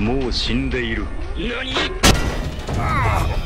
もう死んでいる。何？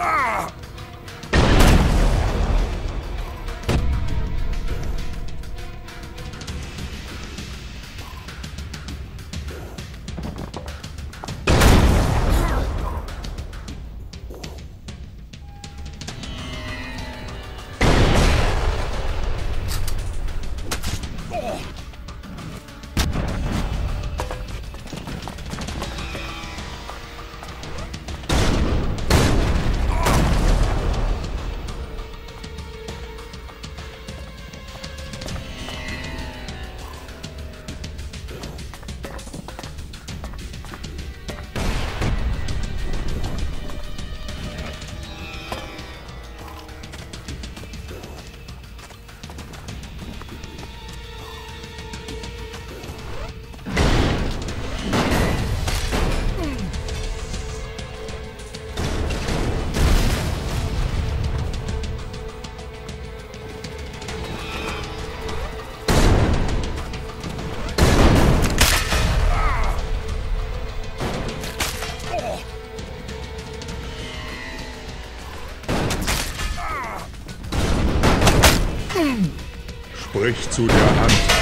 Ah! Sprich zu der Hand.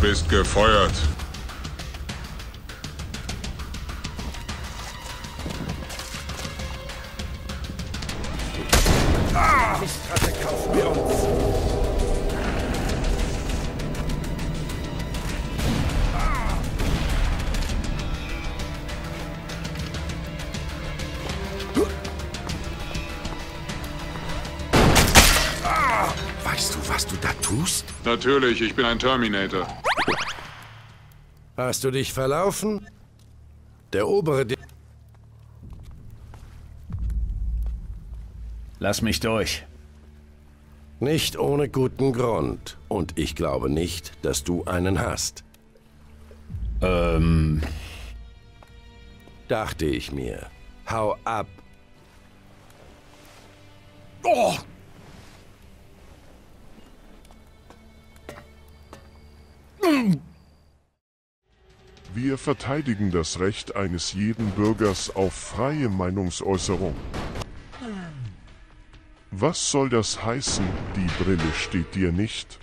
Bist gefeuert. Mistkasse kaufen wir uns. Weißt du, was du da tust? Natürlich, ich bin ein Terminator. Hast du dich verlaufen? Der obere... Di Lass mich durch. nicht ohne guten Grund. Und ich glaube nicht, dass du einen hast. Ähm, Dachte ich mir. Hau ab. Wir verteidigen das Recht eines jeden Bürgers auf freie Meinungsäußerung. Was soll das heißen, die Brille steht dir nicht?